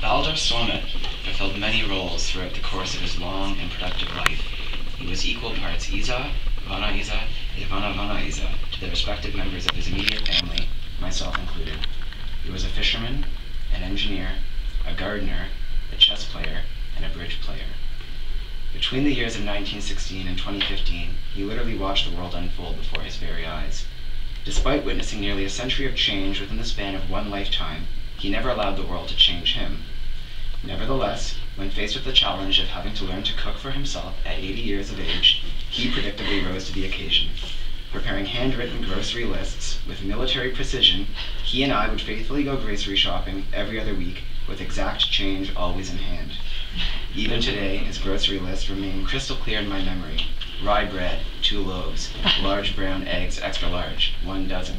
Valdur Soomet fulfilled many roles throughout the course of his long and productive life. He was equal parts Isa, Vana Isa, and Vana Vana Isa to the respective members of his immediate family, myself included. He was a fisherman, an engineer, a gardener, a chess player, and a bridge player. Between the years of 1916 and 2015, he literally watched the world unfold before his very eyes. Despite witnessing nearly a century of change within the span of one lifetime, he never allowed the world to change him. Nevertheless, when faced with the challenge of having to learn to cook for himself at 80 years of age, he predictably rose to the occasion. Preparing handwritten grocery lists with military precision, he and I would faithfully go grocery shopping every other week with exact change always in hand. Even today, his grocery lists remain crystal clear in my memory. Rye bread, two loaves, large brown eggs, extra large, one dozen,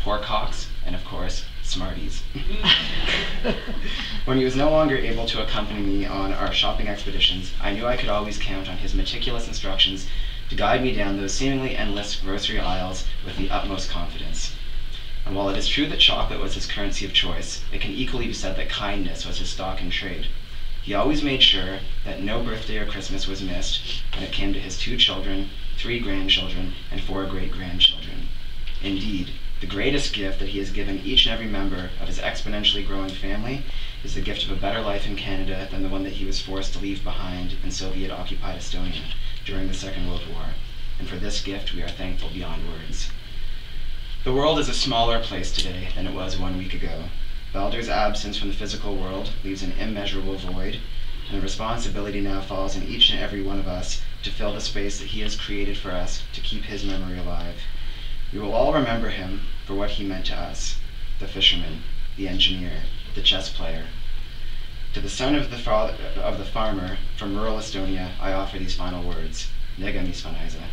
pork hocks, and of course, Smarties. when he was no longer able to accompany me on our shopping expeditions, I knew I could always count on his meticulous instructions to guide me down those seemingly endless grocery aisles with the utmost confidence. And while it is true that chocolate was his currency of choice, it can equally be said that kindness was his stock in trade. He always made sure that no birthday or Christmas was missed when it came to his two children, three grandchildren, and four great grandchildren. Indeed, the greatest gift that he has given each and every member of his exponentially growing family is the gift of a better life in Canada than the one that he was forced to leave behind in Soviet occupied Estonia during the Second World War. And for this gift, we are thankful beyond words. The world is a smaller place today than it was one week ago. Valdur's absence from the physical world leaves an immeasurable void, and the responsibility now falls on each and every one of us to fill the space that he has created for us to keep his memory alive. We will all remember him for what he meant to us the fisherman, the engineer, the chess player. To the son of the, of the farmer from rural Estonia, I offer these final words. Nega misvanaiza,